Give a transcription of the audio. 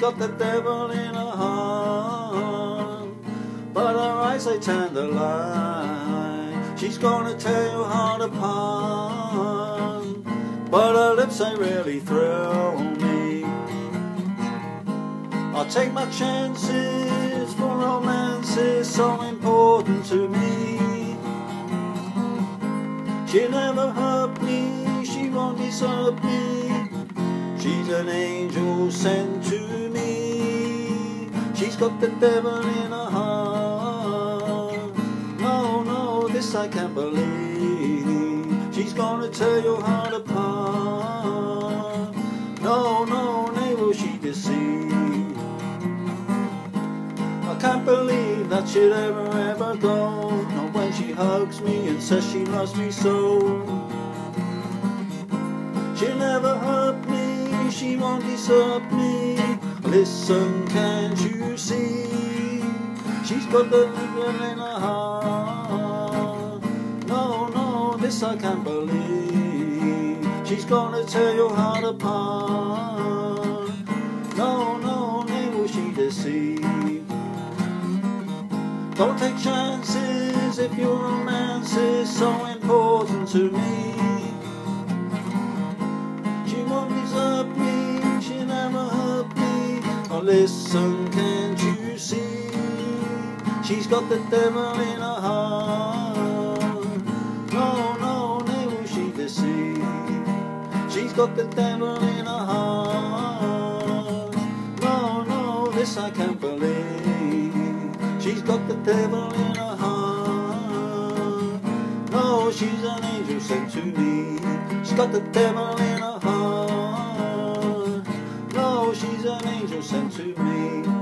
got the devil in her heart. But her eyes they turn the light. She's gonna tear your heart apart. But her lips they really thrill me. I take my chances for romance is so important to me. She never hurt me, she won't desert me. She's an angel sent to got the devil in her heart. No, no, this I can't believe. She's gonna tear your heart apart. No, no, never she deceive. I can't believe that she'd ever, ever go. Not when she hugs me and says she loves me so. She'll never hurt me, she won't desert me. Listen, can't you see? She's got the devil in her heart. No, no, this I can't believe. She's gonna tear your heart apart. No, no, never will she deceive. Don't take chances if your romance is so important to me. Listen, can't you see? She's got the devil in her heart. No, no, will she deceive. She's got the devil in her heart. No, no, this I can't believe. She's got the devil in her heart. No, she's an angel sent to me. She's got the devil in her heart. No, she's an angel sent to me.